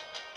you